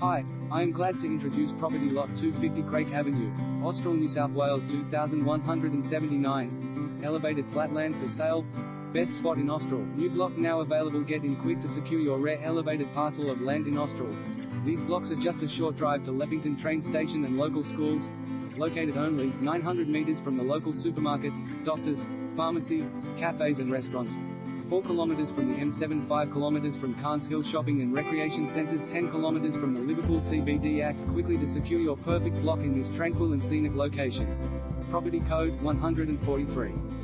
Hi, I am glad to introduce property lot 250 Craik Avenue, Austral, New South Wales 2179. Elevated flatland for sale. Best spot in Austral. New block now available. Get in quick to secure your rare elevated parcel of land in Austral. These blocks are just a short drive to Leppington train station and local schools. Located only 900 meters from the local supermarket, doctors, pharmacy, cafes and restaurants. 4 kilometers from the M7 5 kilometers from Carnes Hill Shopping and Recreation Centres 10 kilometers from the Liverpool CBD Act quickly to secure your perfect block in this tranquil and scenic location. Property code 143.